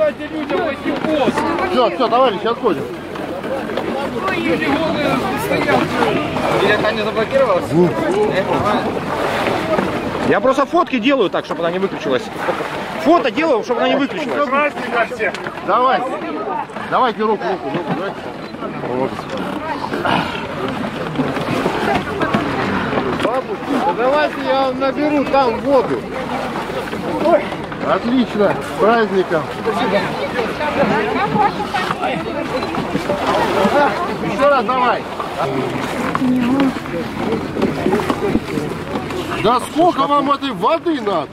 дайте людям в пост. Все, все, товарищи, отходим. Люди голые стоят. Или это не заблокировалось? Я просто фотки делаю так, чтобы она не выключилась. Фото делаю, чтобы она не выключилась. Давай. Давайте руку, руку, руку. Давайте. Вот. Бабушка, давайте я наберу там воду. Отлично. С праздником. Еще раз давай. Да сколько вам этой воды надо?